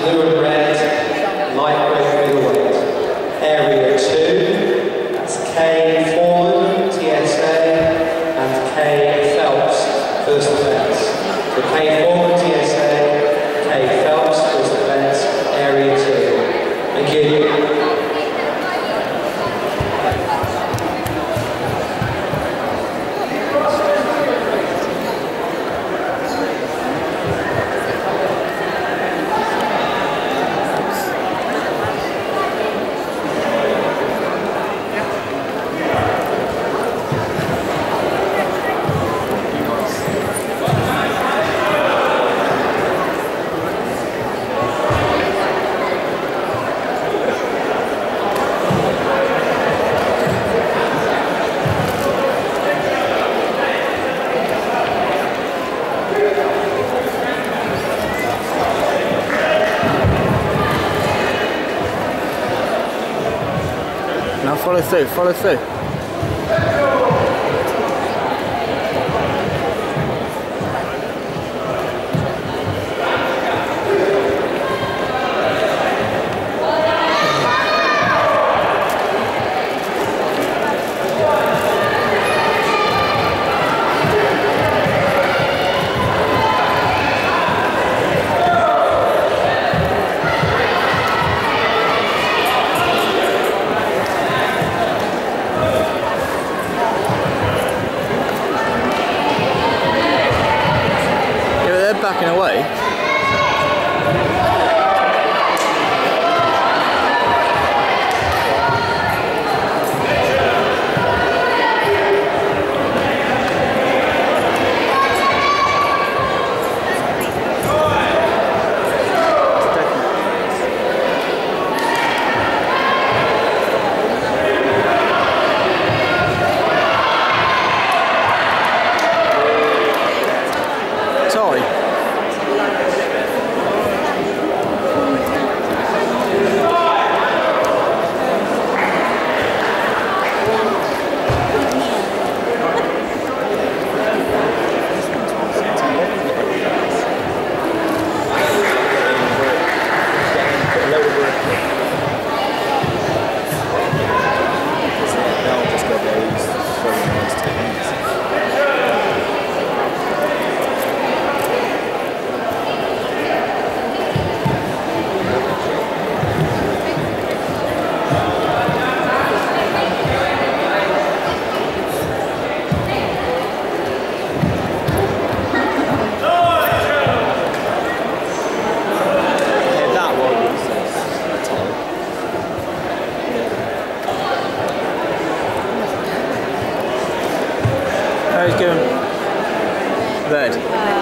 blue and red, lightweight middleweight. Area 2, that's K4. Now follow through, follow through. Backing away. Red.